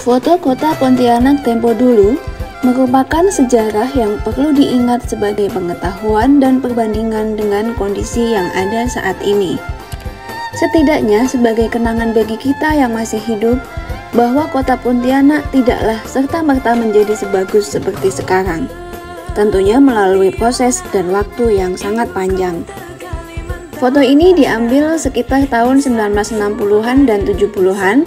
Foto kota Pontianak tempo dulu merupakan sejarah yang perlu diingat sebagai pengetahuan dan perbandingan dengan kondisi yang ada saat ini. Setidaknya sebagai kenangan bagi kita yang masih hidup, bahwa kota Pontianak tidaklah serta-merta menjadi sebagus seperti sekarang. Tentunya melalui proses dan waktu yang sangat panjang. Foto ini diambil sekitar tahun 1960-an dan 70-an,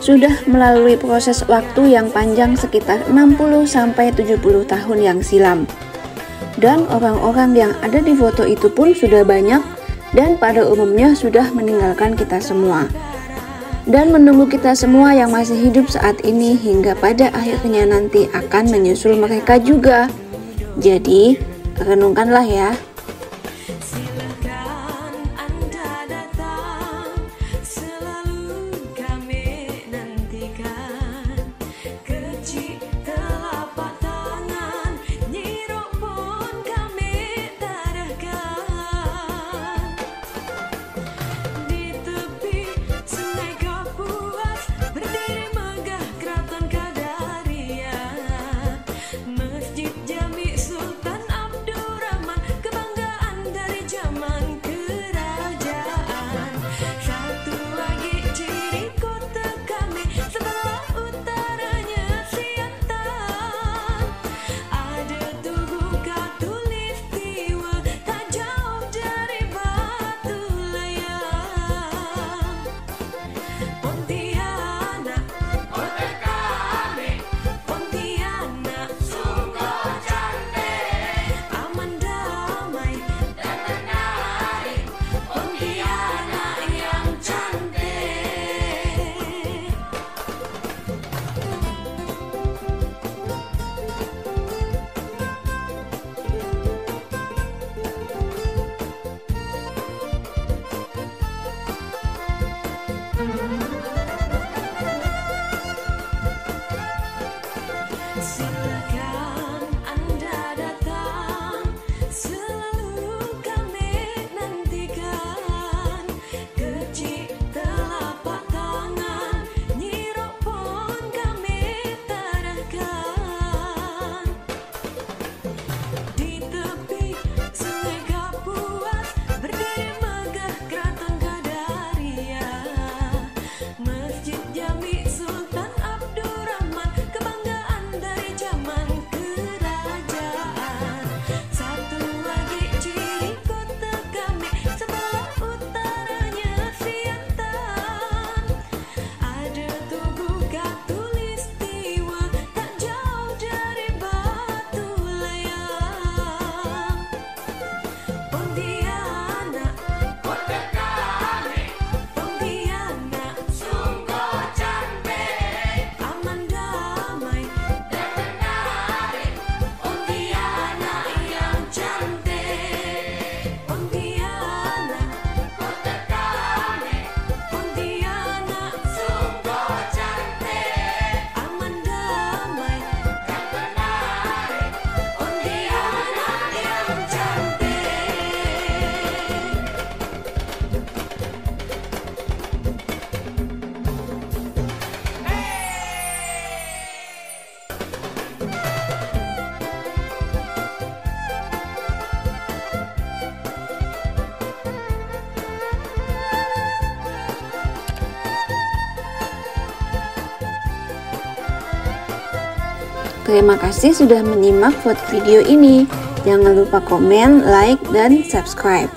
sudah melalui proses waktu yang panjang sekitar 60 sampai 70 tahun yang silam. Dan orang-orang yang ada di foto itu pun sudah banyak dan pada umumnya sudah meninggalkan kita semua. Dan menunggu kita semua yang masih hidup saat ini hingga pada akhirnya nanti akan menyusul mereka juga. Jadi, renungkanlah ya. Masjid Jami Terima kasih sudah menyimak video ini. Jangan lupa komen, like, dan subscribe.